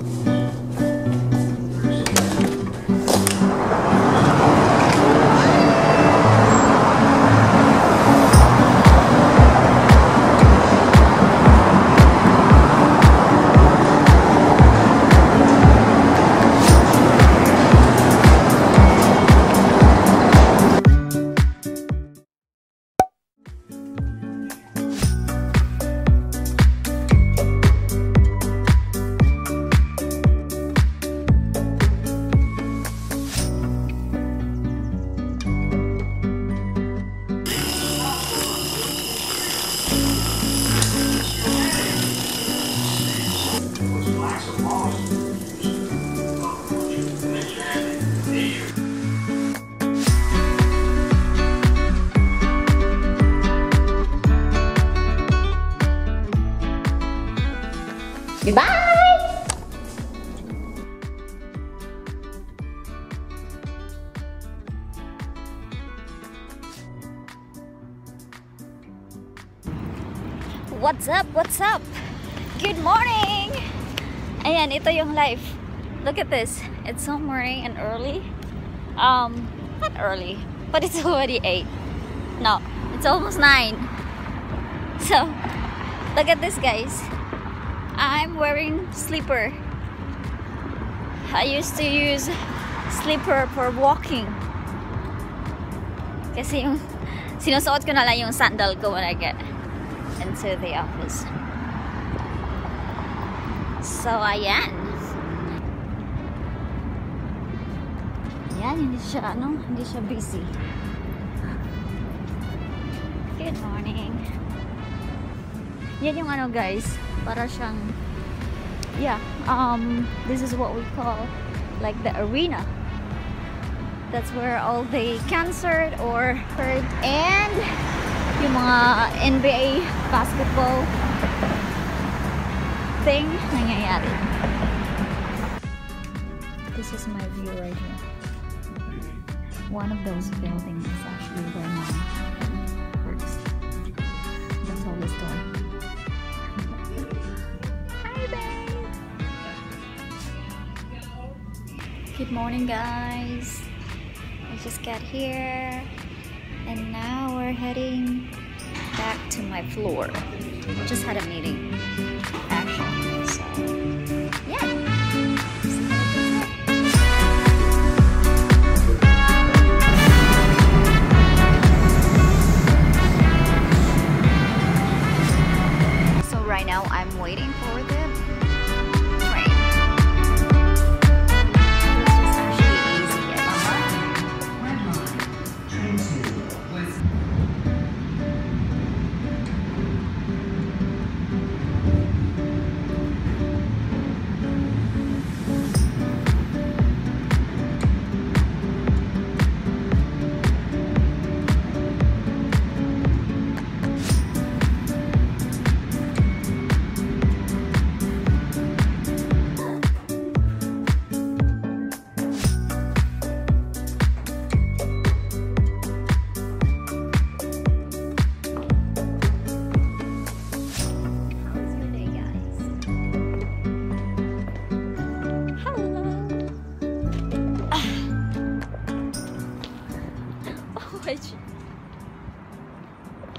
Bye! What's up? What's up? Good morning! Ayan, ito yung life. Look at this. It's so morning and early. Um, not early, but it's already 8. No, it's almost 9. So, look at this guys. I'm wearing slipper. I used to use slipper for walking. Kasi yung sinusuot ko na lang yung sandal ko when I get into the office. So, ayan. Ayan, hindi siya, ano, hindi siya busy. Good morning. Yan yung ano guys, para siyang yeah, um this is what we call like the arena. That's where all the concert or and yung mga NBA basketball thing nangyayari. This is my view right here. One of those buildings is actually where my Morning, guys. I just got here, and now we're heading back to my floor. Just had a meeting, actually. So, yeah. So right now I'm waiting for the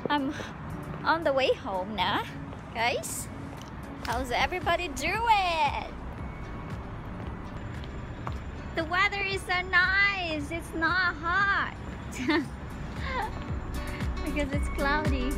I'm on the way home now, guys. How's everybody doing? The weather is so nice. It's not hot because it's cloudy.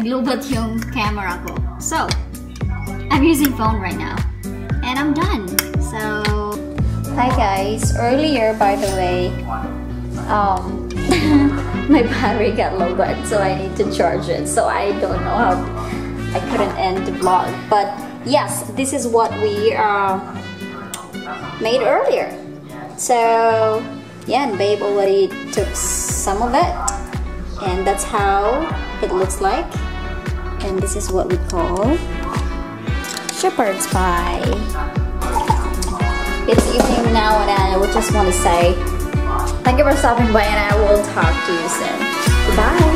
Naglubat yung camera ko. So, I'm using phone right now. And I'm done. So, hi guys. Earlier, by the way, um, my battery got low but so I need to charge it. So I don't know how, I couldn't end the vlog. But yes, this is what we are made earlier. So yeah, and babe already took some of it. And that's how it looks like. And this is what we call shepherd's pie. It's evening now and I would just want to say thank you for stopping by and I will talk to you soon.